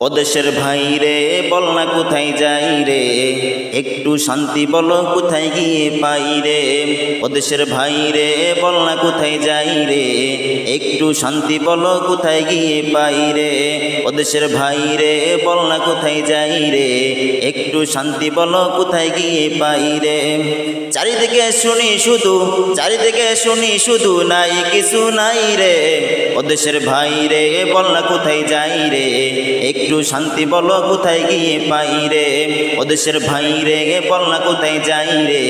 ওদেশের ভাই রে বল না কোথায় যাই রে? একটু শান্তি বলো কোথায় গিয়ে পাই রে? ওদেশের ভাই রে বল না কোথায় যাই রে? একটু শান্তি বলো কোথায় গিয়ে পাই রে? ওদেশের ভাই রে বল না কোথায় যাই রে? একটু শান্তি বলো কোথায় গিয়ে পাই রে? চারিদিকে শুনি শুধু, চারিদিকে শুনি শুধু নাই কিছু নাই রে। ওদেশের ভাই রে বল না কোথায় যাই রে? শান্তি বলো, কোথায় গিয়ে পাই রে? ওদেশের ভাই রে বল না কোথায় যাই রে?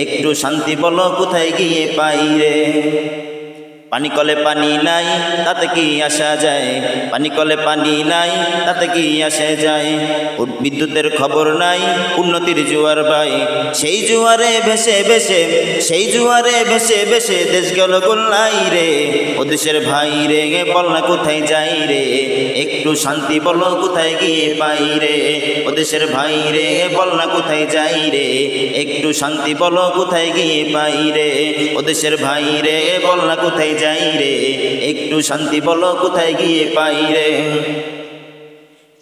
একটু শান্তি বলো, কোথায় গিয়ে পাই রে? পানি কলে পানি নাই, তাতে কি আসা যায়? পানি কলে পানি নাই, তাতে কি আসা যায়? বিদ্যুতের খবর নাই, উন্নতির জোয়ার বাই সেই জোয়ারে ভেসে ভেসে, সেই জোয়ারে ভেসে ভেসে দেশ গেল গোল্লাই রে। ও দেশের ভাই রে বল না কোথায় যাই রে? একটু শান্তি বলো কোথায় গিয়ে পাই রে? ও দেশের ভাই রে বল না কোথায় যাই রে? একটু শান্তি বলো কোথায় গিয়ে পাই রে? ও দেশের ভাই রে বল না কোথায় যাই রে, একটু শান্তি বলো, কোথায় গিয়ে পাই রে?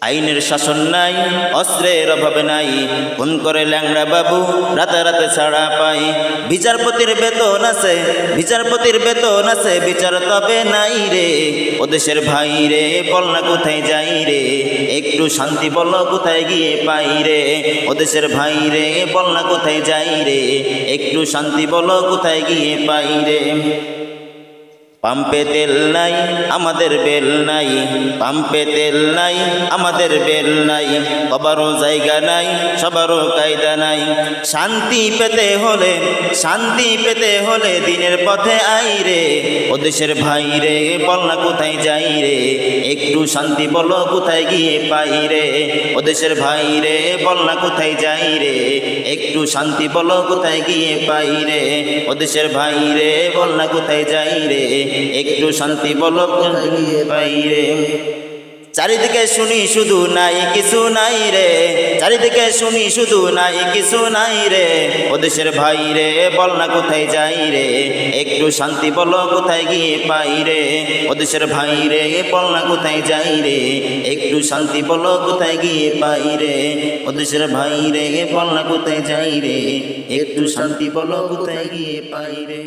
আইনের শাসন নাই, অস্ত্রের অভাবে নাই ফোন করে ল্যাংড়া বাবু রাতে রাতে ছাড়া পাই। বিচারপতির বেতন আছে, বিচারপতির বেতন আছে, বিচার তবে নাই রে। ও দেশের ভাই রে, বল না কোথায় যাই রে? একটু শান্তি বল, কোথায় গিয়ে পাই রে? ও দেশের ভাই রে, বল না কোথায় যাই রে? একটু শান্তি বল, কোথায় গিয়ে পাই রে? পাম্পে তেল নাই, আমাদের বেল নাই। পাম্পে তেল নাই, আমাদের বেল নাই। সবারও জায়গা নাই, সবারও কায়দা নাই। শান্তি পেতে হলে, শান্তি পেতে হলে দিনের পথে আই রে ও দেশের ভাই রে বল না কোথায় যাই রে? একটু শান্তি বলো কোথায় গিয়ে পাই রে? ও দেশের ভাই রে বল না কোথায় যাই রে? একটু শান্তি বলো কোথায় গিয়ে পাই রে? ও দেশের ভাই রে বল না কোথায় যাই রে? একটু শান্তি বলো কোথায় গিয়ে পাই রে? চারিদিকে শুনি শুধু নাই, কিছু নাই রে। চারিদিকে শুনি শুধু নাই, কিছু নাই রে। ও দেশের ভাই রে বল না কোথায় যাই রে। একটু শান্তি বলো কোথায় গিয়ে পাই রে। ও দেশের ভাই রে বল না কোথায় যাই রে। একটু শান্তি বলো কোথায় গিয়ে পাই রে। ও দেশের ভাই রে বল না কোথায় যাই রে। একটু শান্তি বলো কোথায় গিয়ে পাই রে।